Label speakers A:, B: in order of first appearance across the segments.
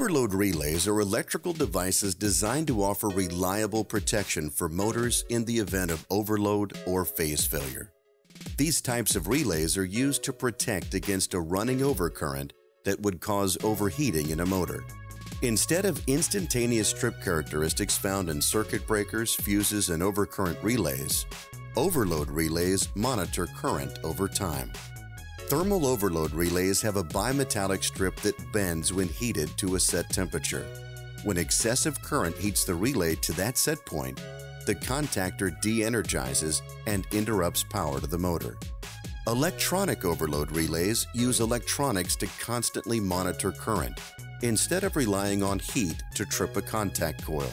A: relays are electrical devices designed to offer reliable protection for motors in the event of overload or phase failure. These types of relays are used to protect against a running over current that would cause overheating in a motor. Instead of instantaneous trip characteristics found in circuit breakers, fuses, and overcurrent relays, overload relays monitor current over time. Thermal overload relays have a bimetallic strip that bends when heated to a set temperature. When excessive current heats the relay to that set point, the contactor de-energizes and interrupts power to the motor. Electronic overload relays use electronics to constantly monitor current, instead of relying on heat to trip a contact coil.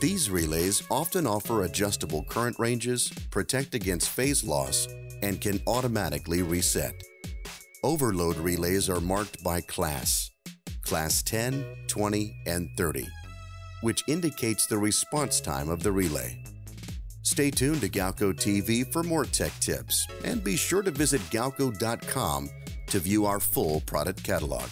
A: These relays often offer adjustable current ranges, protect against phase loss, and can automatically reset. Overload relays are marked by class, class 10, 20, and 30, which indicates the response time of the relay. Stay tuned to Galco TV for more tech tips and be sure to visit galco.com to view our full product catalog.